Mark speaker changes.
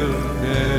Speaker 1: will never.